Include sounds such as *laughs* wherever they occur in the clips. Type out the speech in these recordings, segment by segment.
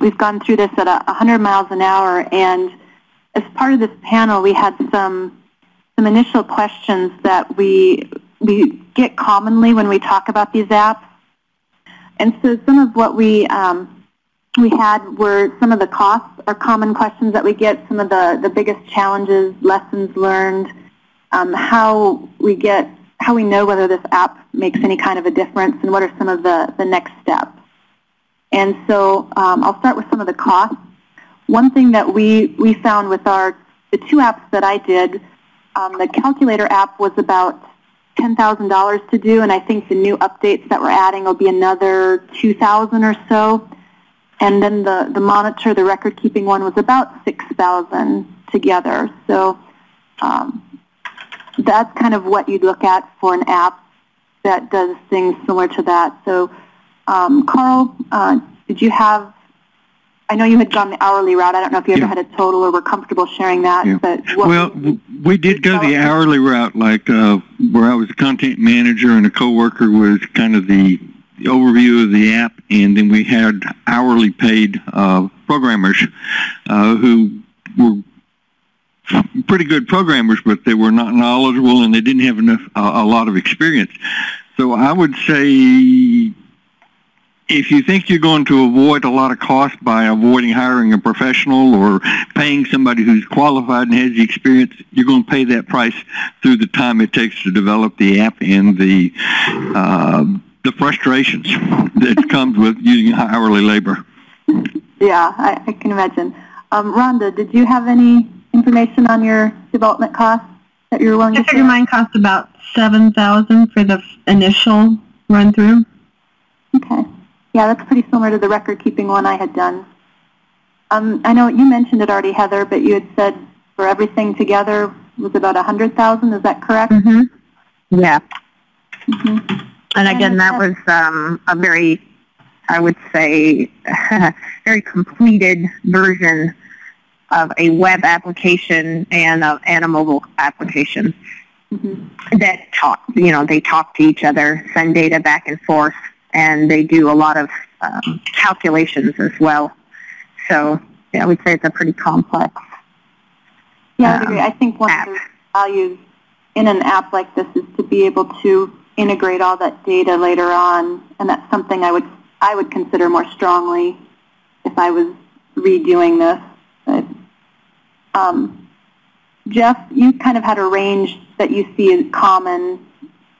we've gone through this at a, 100 miles an hour, and as part of this panel, we had some some initial questions that we we get commonly when we talk about these apps. And so some of what we um, we had were some of the costs or common questions that we get, some of the, the biggest challenges, lessons learned, um, how we get how we know whether this app makes any kind of a difference, and what are some of the, the next steps. And so um, I'll start with some of the costs. One thing that we, we found with our the two apps that I did, um, the calculator app was about $10,000 to do, and I think the new updates that we're adding will be another 2,000 or so. And then the, the monitor, the record-keeping one, was about 6,000 together. So um, that's kind of what you'd look at for an app that does things similar to that. So um, Carl, uh, did you have, I know you had gone the hourly route. I don't know if you ever had a total or were comfortable sharing that. Yeah. But well, we did go the hourly route, like uh, where I was a content manager and a coworker was kind of the overview of the app, and then we had hourly paid uh, programmers uh, who were pretty good programmers, but they were not knowledgeable and they didn't have enough uh, a lot of experience. So I would say if you think you're going to avoid a lot of cost by avoiding hiring a professional or paying somebody who's qualified and has the experience, you're going to pay that price through the time it takes to develop the app and the uh, the frustrations that comes with using hourly labor. Yeah, I, I can imagine. Um, Rhonda, did you have any information on your development costs that you're willing I to figure share? mine cost about seven thousand for the initial run through. Okay. Yeah, that's pretty similar to the record-keeping one I had done. Um, I know you mentioned it already, Heather, but you had said for everything together was about a hundred thousand. Is that correct? hmm Yeah. Mm-hmm. And again, that that- was um, a very, I would say, *laughs* very completed version of a web application and a, and a mobile application Mm-hmm. that talk, you know, they talk to each other, send data back and forth, and they do a lot of um, calculations as well. So yeah, I would say it's a pretty complex. Yeah, I um, agree. I think one app. of the values in an app like this is to be able to integrate all that data later on, and that's something I would I would consider more strongly if I was redoing this. But, um, Jeff, you kind of had a range that you see as common.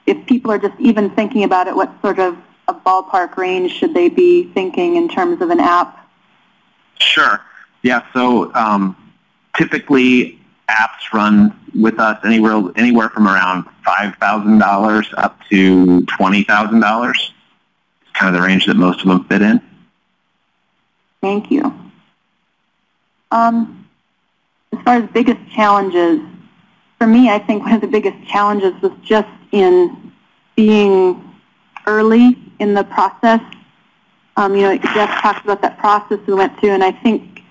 If people are just even thinking about it, what sort of a ballpark range should they be thinking in terms of an app? Sure. Yeah. So um, typically, apps run with us anywhere anywhere from around five thousand dollars up to twenty thousand dollars. It's kind of the range that most of them fit in. Thank you. Um, as far as biggest challenges, for me, I think one of the biggest challenges was just in being early in the process. Um, you know, Jeff talked about that process we went through, and I think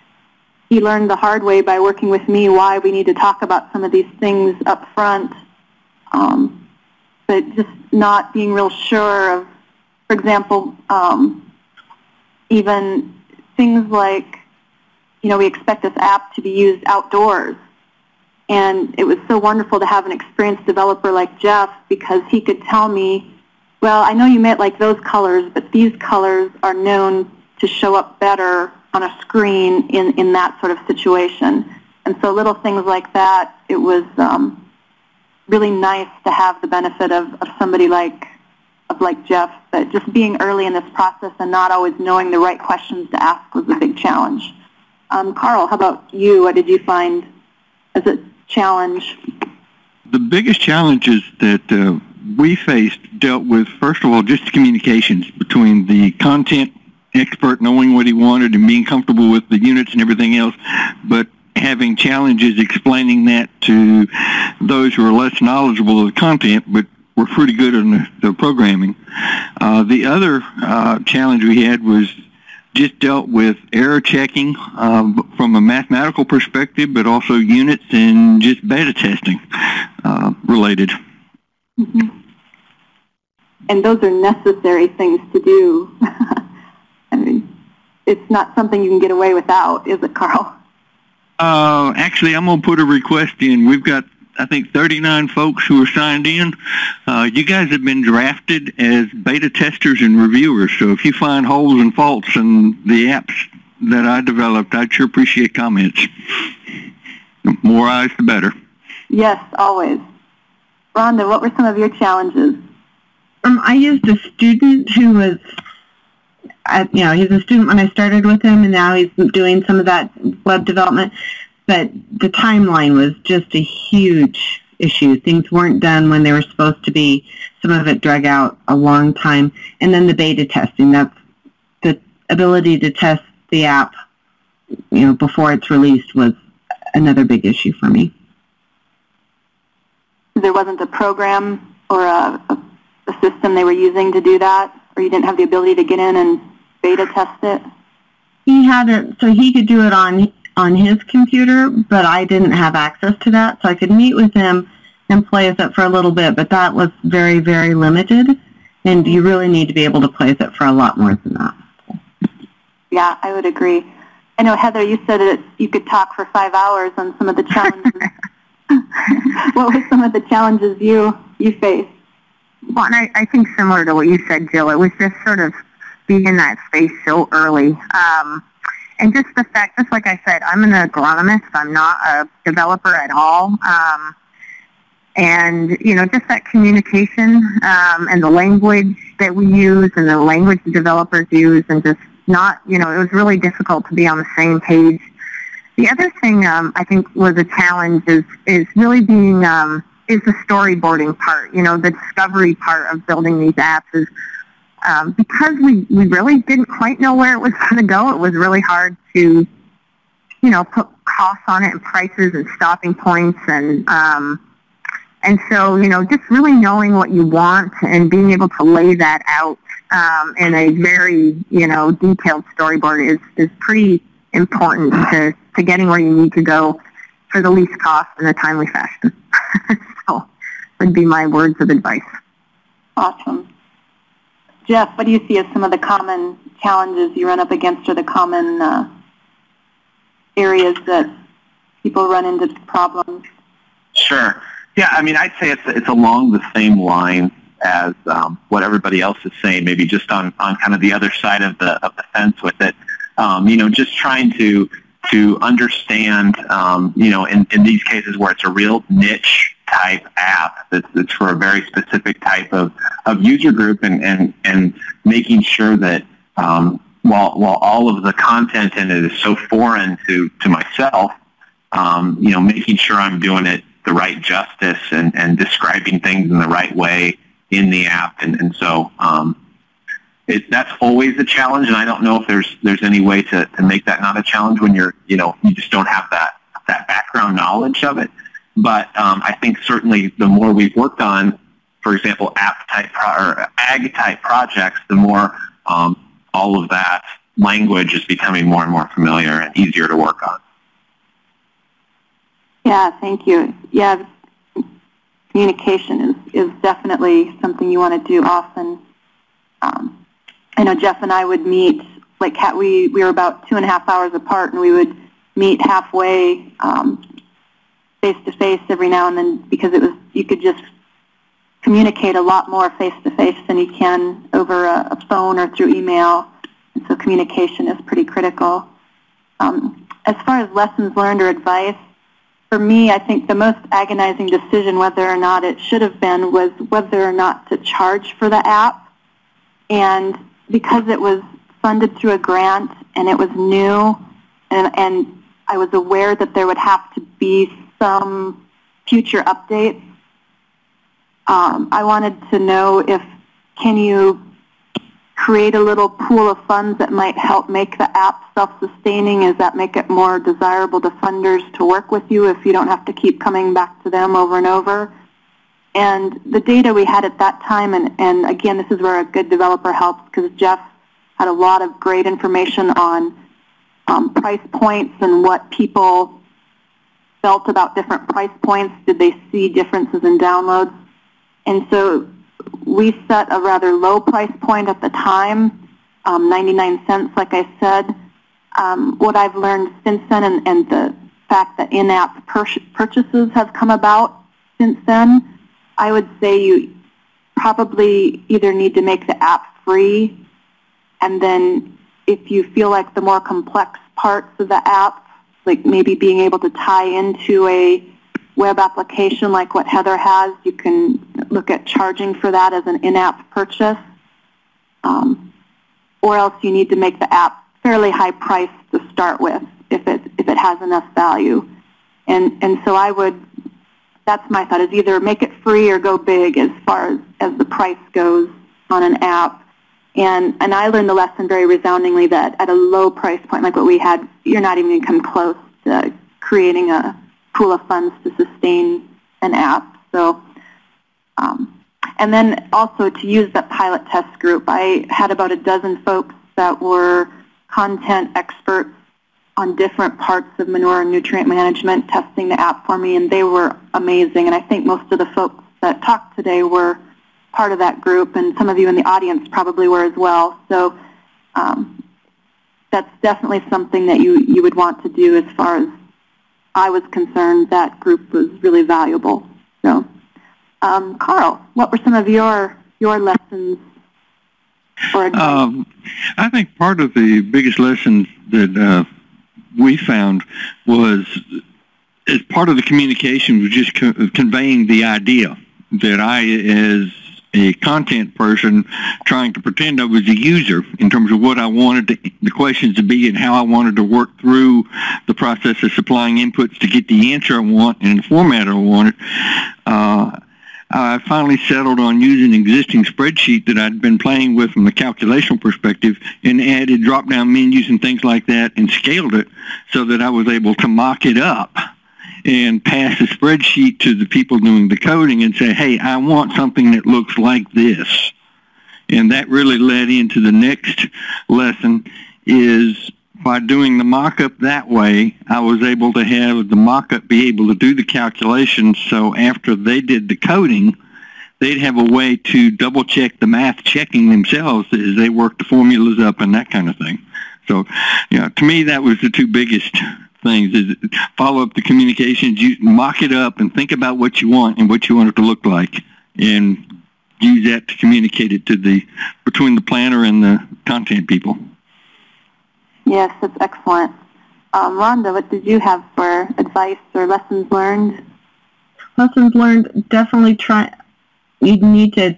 he learned the hard way by working with me why we need to talk about some of these things up front. Um, but just not being real sure of, for example, um, even things like, you know, we expect this app to be used outdoors. And it was so wonderful to have an experienced developer like Jeff because he could tell me, well, I know you meant like those colors, but these colors are known to show up better on a screen in, in that sort of situation. And so little things like that, it was um, really nice to have the benefit of, of somebody like of like Jeff, but just being early in this process and not always knowing the right questions to ask was a big challenge. Um, Carl, how about you? What did you find as a challenge? The biggest challenge is that uh, we faced dealt with, first of all, just communications between the content expert knowing what he wanted and being comfortable with the units and everything else, but having challenges explaining that to those who are less knowledgeable of the content but were pretty good on the, programming. Uh, the other uh, challenge we had was just dealt with error checking um, from a mathematical perspective, but also units and just beta testing uh, related. Mm-hmm. And those are necessary things to do. *laughs* I mean, it's not something you can get away without, is it, Carl? Uh, actually, I'm going to put a request in. We've got, I think, 39 folks who are signed in. Uh, you guys have been drafted as beta testers and reviewers, so if you find holes and faults in the apps that I developed, I'd sure appreciate comments. The more eyes, the better. Yes, always. Rhonda, what were some of your challenges? Um, I used a student who was, you know, he's a student when I started with him, and now he's doing some of that web development. But the timeline was just a huge issue. Things weren't done when they were supposed to be. Some of it drug out a long time. And then the beta testing, that's the ability to test the app, you know, before it's released was another big issue for me. There wasn't a program or a, a, a system they were using to do that, or you didn't have the ability to get in and beta test it? He had it, so he could do it on on his computer, but I didn't have access to that, so I could meet with him and play with it for a little bit, but that was very, very limited, and you really need to be able to play with it for a lot more than that. Yeah, I would agree. I know, Heather, you said that you could talk for five hours on some of the challenges. *laughs* what were some of the challenges you, you faced? Well, and I, I think similar to what you said, Jill, it was just sort of being in that space so early. Um, and just the fact, just like I said, I'm an agronomist. I'm not a developer at all. Um, and, you know, just that communication um, and the language that we use and the language the developers use and just not, you know, it was really difficult to be on the same page. The other thing um, I think was a challenge is, is really being, um, is the storyboarding part, you know, the discovery part of building these apps is um, because we, we really didn't quite know where it was *laughs* going to go, it was really hard to, you know, put costs on it and prices and stopping points and, um, and so, you know, just really knowing what you want and being able to lay that out um, in a very, you know, detailed storyboard is, is pretty important to, to getting where you need to go for the least cost in a timely fashion. *laughs* so would be my words of advice. Awesome. Jeff, what do you see as some of the common challenges you run up against or the common uh, areas that people run into problems? Sure. Yeah, I mean, I'd say it's, it's along the same line as um, what everybody else is saying, maybe just on, on kind of the other side of the, of the fence with it. Um, you know, just trying to to understand, um, you know, in, in these cases where it's a real niche type app that's, that's for a very specific type of, of user group and, and, and making sure that um, while, while all of the content in it is so foreign to, to myself, um, you know, making sure I'm doing it the right justice and, and describing things in the right way in the app. And, and so um, it, that's always a challenge, and I don't know if there's there's any way to, to make that not a challenge when you're you know you just don't have that that background knowledge of it. But um, I think certainly the more we've worked on, for example, app type or ag type projects, the more um, all of that language is becoming more and more familiar and easier to work on. Yeah, thank you. Yeah, communication is, is definitely something you want to do often. Um, I know Jeff and I would meet, like we, we were about two and a half hours apart, and we would meet halfway um, face-to-face every now and then because it was you could just communicate a lot more face-to-face than you can over a, a phone or through email. And so communication is pretty critical. Um, as far as lessons learned or advice, for me, I think the most agonizing decision whether or not it should have been was whether or not to charge for the app. And because it was funded through a grant and it was new, and, and I was aware that there would have to be some future updates, um, I wanted to know if can you create a little pool of funds that might help make the app self-sustaining? Does that make it more desirable to funders to work with you if you don't have to keep coming back to them over and over? And the data we had at that time, and, and again, this is where a good developer helps because Jeff had a lot of great information on um, price points and what people felt about different price points. Did they see differences in downloads? And so we set a rather low price point at the time um, 99 cents, like I said. Um, what I've learned since then and, and the fact that in-app purchases have come about since then, I would say you probably either need to make the app free and then if you feel like the more complex parts of the app, like maybe being able to tie into a web application like what Heather has, you can look at charging for that as an in-app purchase. Um, or else you need to make the app fairly high price to start with if it, if it has enough value. And, and so I would, that's my thought, is either make it free or go big as far as, as the price goes on an app. And, and I learned the lesson very resoundingly that at a low price point like what we had, you're not even going to come close to creating a pool of funds to sustain an app. So, um, and then also to use that pilot test group, I had about a dozen folks that were content experts on different parts of manure and nutrient management testing the app for me, and they were amazing. And I think most of the folks that talked today were part of that group, and some of you in the audience probably were as well. So um, that's definitely something that you, you would want to do as far as I was concerned. That group was really valuable. So, um, Carl, what were some of your, your lessons um, I think part of the biggest lessons that uh, we found was as part of the communication was just co- conveying the idea that I, as a content person trying to pretend I was a user in terms of what I wanted to, the questions to be and how I wanted to work through the process of supplying inputs to get the answer I want and the format I wanted. Uh, I finally settled on using an existing spreadsheet that I'd been playing with from the calculational perspective and added drop-down menus and things like that and scaled it so that I was able to mock it up and pass a spreadsheet to the people doing the coding and say, hey, I want something that looks like this. And that really led into the next lesson is by doing the mock-up that way, I was able to have the mock-up be able to do the calculations so after they did the coding, they'd have a way to double-check the math checking themselves as they work the formulas up and that kind of thing. So, you know, to me, that was the two biggest things is follow up the communications, you mock it up and think about what you want and what you want it to look like and use that to communicate it to the between the planner and the content people. Yes, that's excellent. Um, Rhonda, what did you have for advice or lessons learned? Lessons learned, definitely try, you need to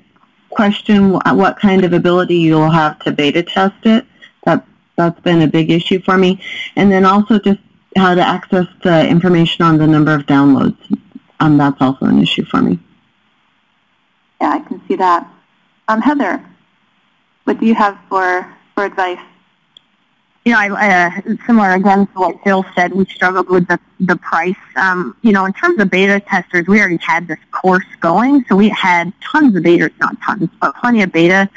question what kind of ability you'll have to beta test it. That, that's been a big issue for me. And then also just how to access the information on the number of downloads. Um, that's also an issue for me. Yeah, I can see that. Um, Heather, what do you have for, for advice? You know, I, uh, similar again to what Jill said, we struggled with the, the price. Um, you know, in terms of beta testers, we already had this course going, so we had tons of beta, not tons, but plenty of beta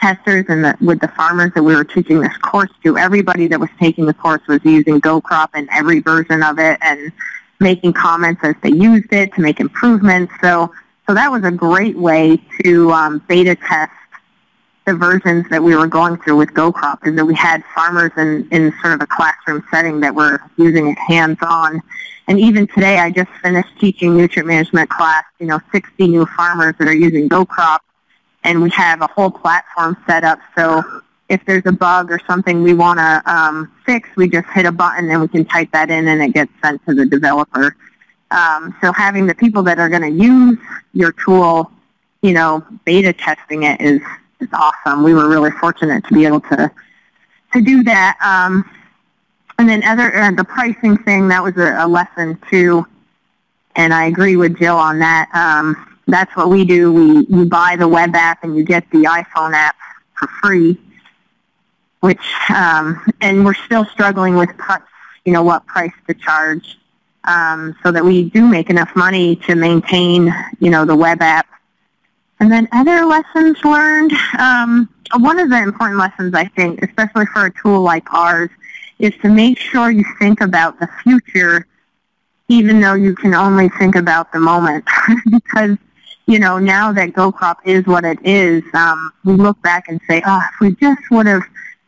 testers and the, with the farmers that we were teaching this course to, everybody that was taking the course was using GoCrop in every version of it and making comments as they used it to make improvements. So, so that was a great way to um, beta test the versions that we were going through with GoCrop is that we had farmers in, in sort of a classroom setting that were using it hands-on. And even today, I just finished teaching nutrient management class, you know, 60 new farmers that are using GoCrop and we have a whole platform set up so if there's a bug or something we want to um, fix, we just hit a button and we can type that in and it gets sent to the developer. Um, so having the people that are going to use your tool, you know, beta testing it is, is awesome. We were really fortunate to be able to to do that. Um, and then other uh, the pricing thing, that was a, a lesson too. And I agree with Jill on that. Um, that's what we do. We you buy the web app and you get the iPhone app for free, which um, and we're still struggling with you know what price to charge, um, so that we do make enough money to maintain you know the web app. And then other lessons learned. Um, one of the important lessons I think, especially for a tool like ours, is to make sure you think about the future even though you can only think about the moment *laughs* because you know, now that GoCrop is what it is, um, we look back and say, oh, if we just would have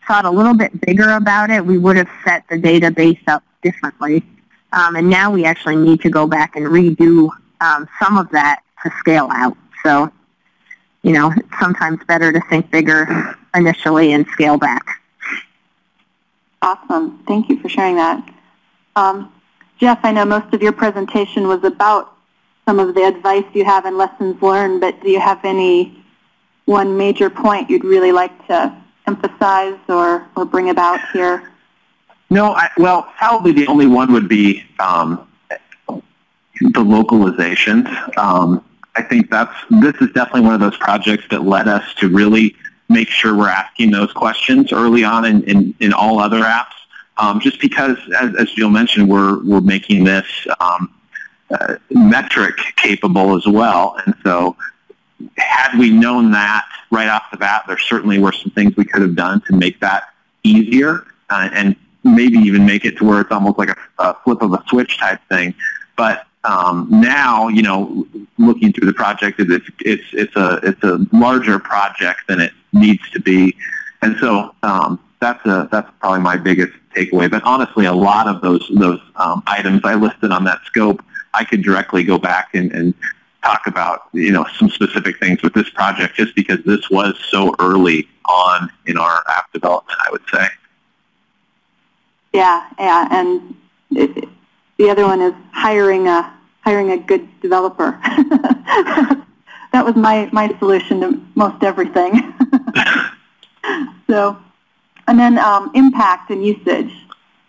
thought a little bit bigger about it, we would have set the database up differently. Um, and now we actually need to go back and redo um, some of that to scale out. So, you know, it's sometimes better to think bigger initially and scale back. Awesome. Thank you for sharing that. Um, Jeff, I know most of your presentation was about some of the advice you have and lessons learned, but do you have any one major point you'd really like to emphasize or, or bring about here? No, I, well, probably the only one would be um, the localizations. Um, I think that's this is definitely one of those projects that led us to really make sure we're asking those questions early on in, in, in all other apps. Um, just because, as, as Jill mentioned, we're, we're making this um, uh, metric capable as well. And so had we known that right off the bat, there certainly were some things we could have done to make that easier uh, and maybe even make it to where it's almost like a, a flip of a switch type thing. But um, now, you know, looking through the project, it's it's it's a it's a larger project than it needs to be, and so um, that's a that's probably my biggest takeaway. But honestly, a lot of those those um, items I listed on that scope, I could directly go back and, and talk about you know some specific things with this project, just because this was so early on in our app development. I would say. Yeah, yeah, and it, the other one is hiring a hiring a good developer. *laughs* that was my, my solution to most everything. *laughs* so, and then um, impact and usage.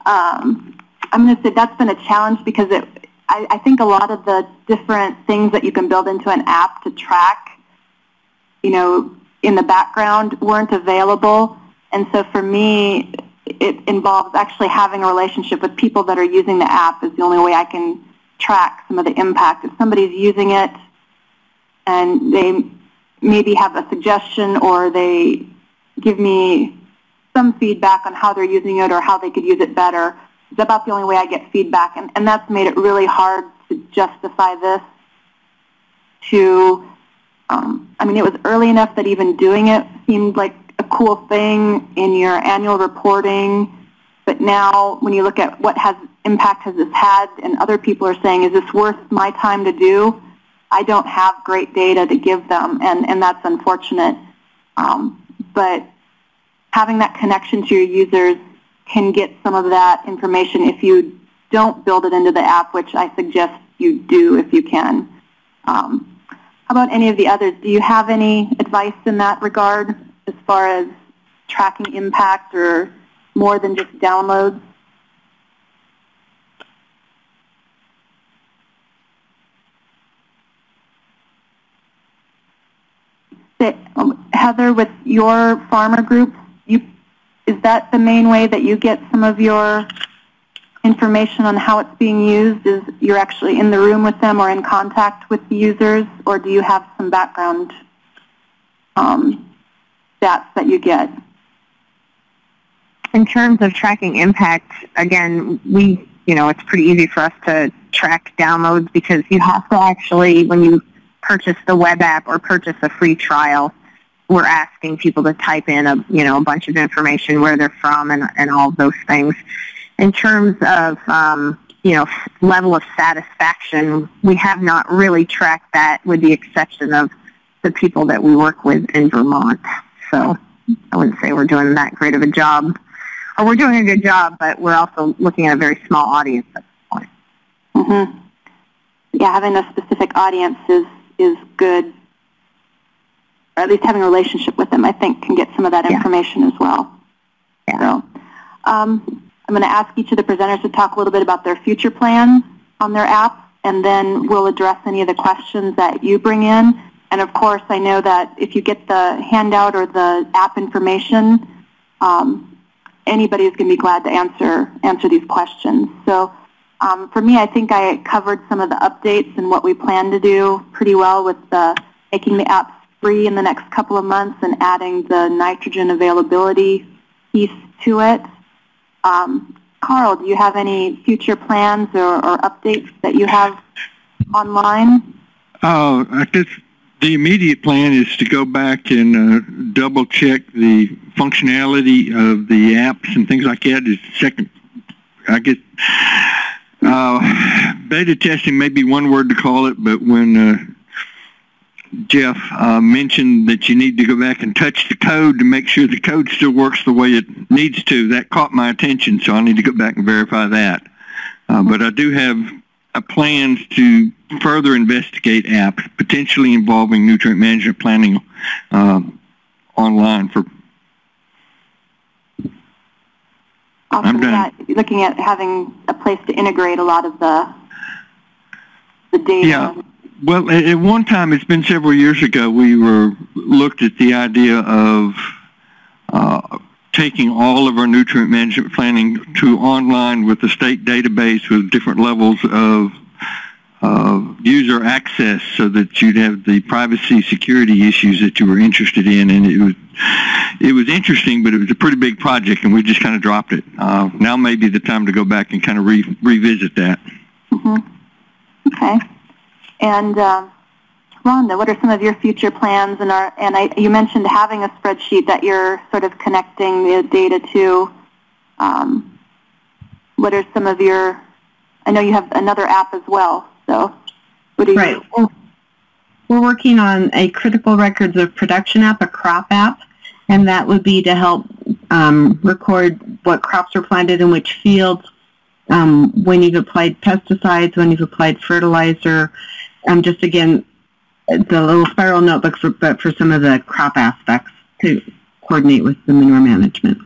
Um, I'm going to say that's been a challenge because it, I, I think a lot of the different things that you can build into an app to track, you know, in the background weren't available. And so for me, it involves actually having a relationship with people that are using the app is the only way I can track some of the impact. If somebody's using it and they maybe have a suggestion or they give me some feedback on how they're using it or how they could use it better, it's about the only way I get feedback. And, and that's made it really hard to justify this to, um, I mean, it was early enough that even doing it seemed like a cool thing in your annual reporting. But now when you look at what has impact has this had and other people are saying, is this worth my time to do? I don't have great data to give them, and, and that's unfortunate. Um, but having that connection to your users can get some of that information if you don't build it into the app, which I suggest you do if you can. Um, how about any of the others? Do you have any advice in that regard? as far as tracking impact or more than just downloads? Um, Heather, with your farmer groups, you, is that the main way that you get some of your information on how it's being used? Is you're actually in the room with them or in contact with the users, or do you have some background um, stats that you get? In terms of tracking impact, again, we, you know, it's pretty easy for us to track downloads because you have to actually, when you purchase the web app or purchase a free trial, we're asking people to type in a, you know, a bunch of information, where they're from and, and all those things. In terms of, um, you know, level of satisfaction, we have not really tracked that with the exception of the people that we work with in Vermont. So I wouldn't say we're doing that great of a job. Or we're doing a good job, but we're also looking at a very small audience at this point. Mm-hmm. Yeah, having a specific audience is, is good. Or at least having a relationship with them, I think, can get some of that yeah. information as well. Yeah. So um, I'm going to ask each of the presenters to talk a little bit about their future plans on their app, and then we'll address any of the questions that you bring in. And of course, I know that if you get the handout or the app information, um, anybody is going to be glad to answer answer these questions. So um, for me, I think I covered some of the updates and what we plan to do pretty well with the, making the apps free in the next couple of months and adding the nitrogen availability piece to it. Um, Carl, do you have any future plans or, or updates that you have online? Oh, I guess The immediate plan is to go back and uh, double check the functionality of the apps and things like that. Is second, I guess, uh, beta testing may be one word to call it, but when uh, Jeff uh, mentioned that you need to go back and touch the code to make sure the code still works the way it needs to. That caught my attention, so I need to go back and verify that. Uh, but I do have uh, plans to further investigate apps, potentially involving nutrient management planning uh, online for. Also, I'm done. yeah, looking at having a place to integrate a lot of the the data. Yeah. Well, at one time, it's been several years ago, we were looked at the idea of uh, taking all of our nutrient management planning to online with the state database with different levels of uh, user access so that you'd have the privacy security issues that you were interested in. And it was it was interesting but it was a pretty big project and we just kind of dropped it. Uh, now may be the time to go back and kind of re- revisit that. Hmm Okay. And uh, Rhonda, what are some of your future plans? And are and I, you mentioned having a spreadsheet that you're sort of connecting the data to. Um, what are some of your? I know you have another app as well. So, what are you? Right. We're, we're working on a critical records of production app, a crop app, and that would be to help um, record what crops are planted in which fields, um, when you've applied pesticides, when you've applied fertilizer, um, just again, the little spiral notebooks, for, but for some of the crop aspects to coordinate with the manure management.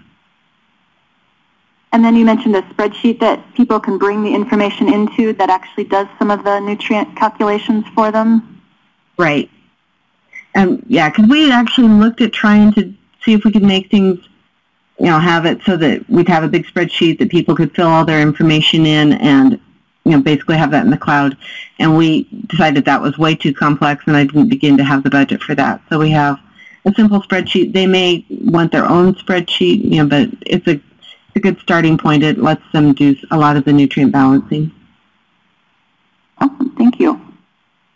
And then you mentioned a spreadsheet that people can bring the information into that actually does some of the nutrient calculations for them. Right. Um, yeah, because we actually looked at trying to see if we could make things, you know, have it so that we'd have a big spreadsheet that people could fill all their information in and, you know, basically have that in the cloud. And we decided that was way too complex and I didn't begin to have the budget for that. So we have a simple spreadsheet. They may want their own spreadsheet, you know, but it's a, a good starting point. It lets them do a lot of the nutrient balancing. Awesome. Thank you.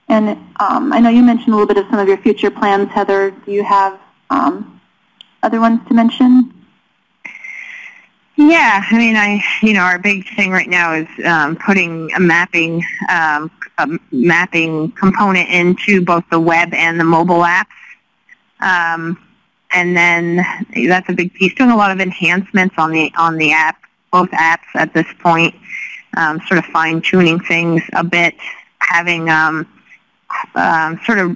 And um, I know you mentioned a little bit of some of your future plans, Heather. Do you have um, other ones to mention? Yeah, I mean, I you know our big thing right now is um, putting a mapping um, a mapping component into both the web and the mobile apps, um, and then that's a big piece. Doing a lot of enhancements on the on the app, both apps at this point, um, sort of fine tuning things a bit, having um, um, sort of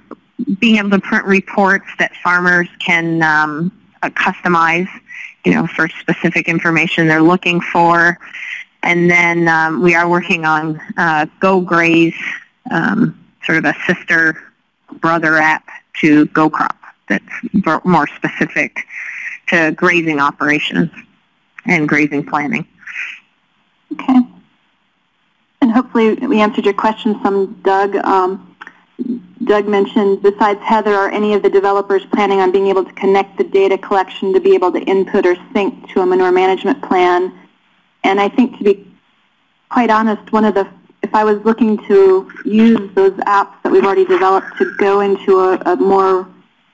being able to print reports that farmers can um, uh, customize you know, for specific information they're looking for. And then um, we are working on uh, Go Graze, um, sort of a sister brother app to Go Crop that's more specific to grazing operations and grazing planning. Okay. And hopefully we answered your question some, Doug. Um, Doug mentioned, besides Heather, are any of the developers planning on being able to connect the data collection to be able to input or sync to a manure management plan? And I think to be quite honest, one of the, if I was looking to use those apps that we've already developed to go into a, a more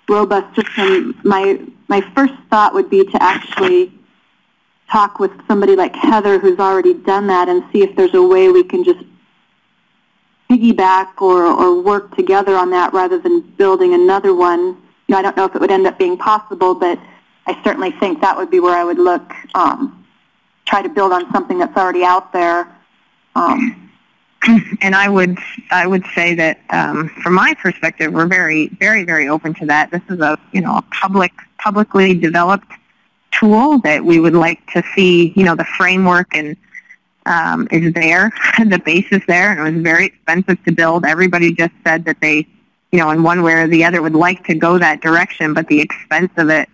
robust system, my, my first thought would be to actually talk with somebody like Heather who's already done that and see if there's a way we can just piggyback or, or work together on that rather than building another one. You know, I don't know if it would end up being possible, but I certainly think that would be where I would look, um, try to build on something that's already out there. Um, *clears throat* and I would I would say that um, from my perspective, we're very very very open to that. This is a you know a public publicly developed tool that we would like to see you know the framework and um, is there, *laughs* the base is there, and it was very expensive to build. Everybody just said that they, you know, in one way or the other would like to go that direction, but the expense of it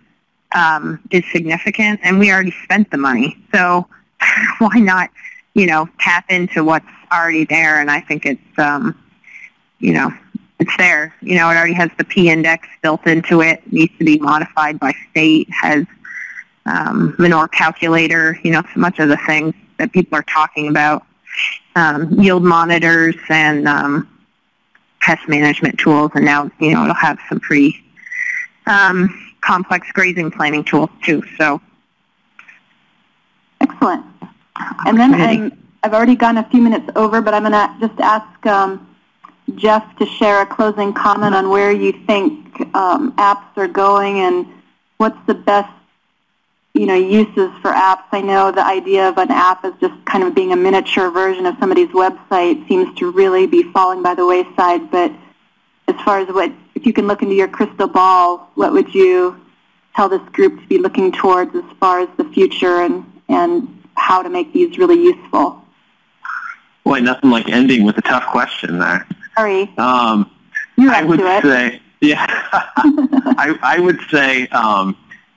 um, is significant, and we already spent the money. So *laughs* why not, you know, tap into what's already there? And I think it's, um, you know, it's there. You know, it already has the P index built into it. it needs to be modified by state. Has um, manure calculator. You know, so much of the things that people are talking about, um, yield monitors and um, pest management tools, and now you know it'll have some pretty um, complex grazing planning tools too. So excellent. And then I'm, I've already gone a few minutes over, but I'm going to just ask um, Jeff to share a closing comment on where you think um, apps are going and what's the best you know, uses for apps. I know the idea of an app as just kind of being a miniature version of somebody's website seems to really be falling by the wayside. But as far as what, if you can look into your crystal ball, what would you tell this group to be looking towards as far as the future and, and how to make these really useful? Boy, nothing like ending with a tough question there. Sorry. Um, You're I would say, yeah, *laughs* I, I would say, um,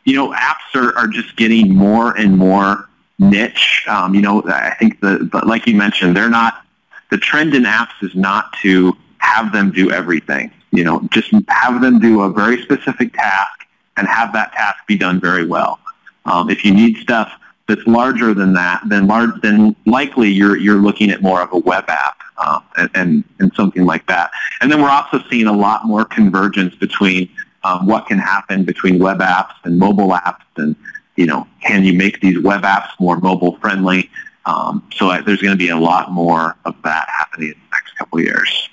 you know, apps are, are just getting more and more niche. Um, you know, I think the, but like you mentioned, they're not, the trend in apps is not to have them do everything. You know, just have them do a very specific task and have that task be done very well. Um, if you need stuff that's larger than that, then large, then likely you're you're looking at more of a web app uh, and, and, and something like that. And then we're also seeing a lot more convergence between um, what can happen between web apps and mobile apps, and you know, can you make these web apps more mobile friendly? Um, so there's going to be a lot more of that happening in the next couple of years.